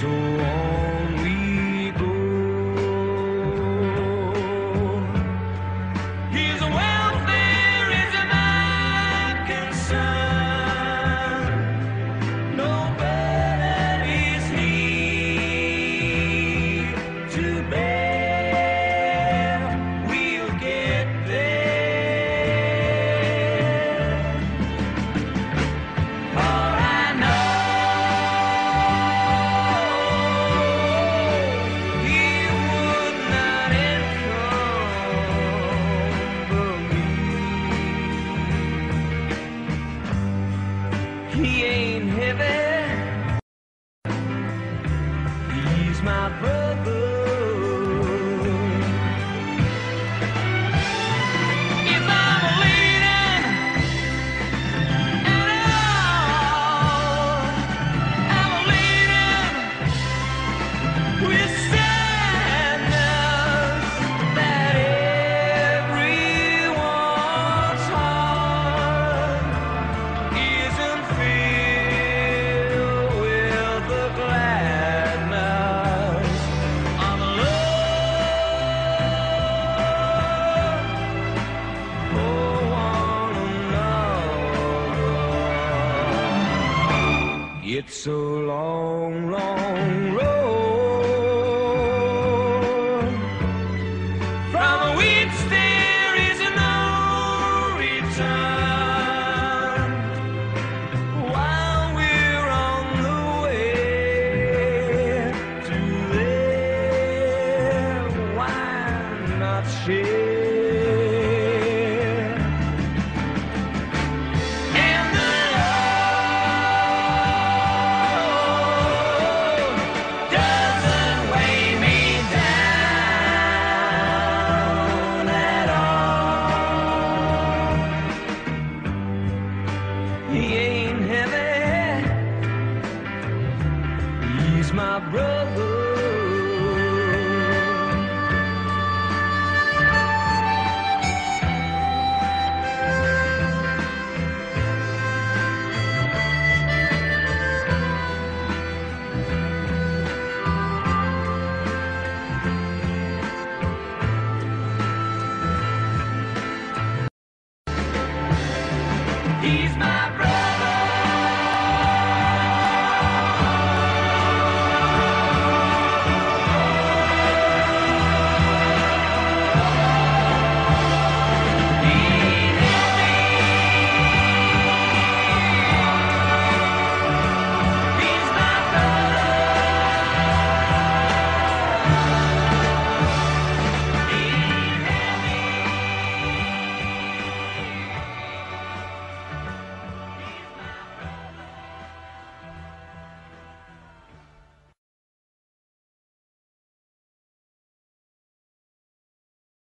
so warm. he ain't heavy. He's my brother. It's a long, long road from whence there is no return. While we're on the way to there, why not share? my brother.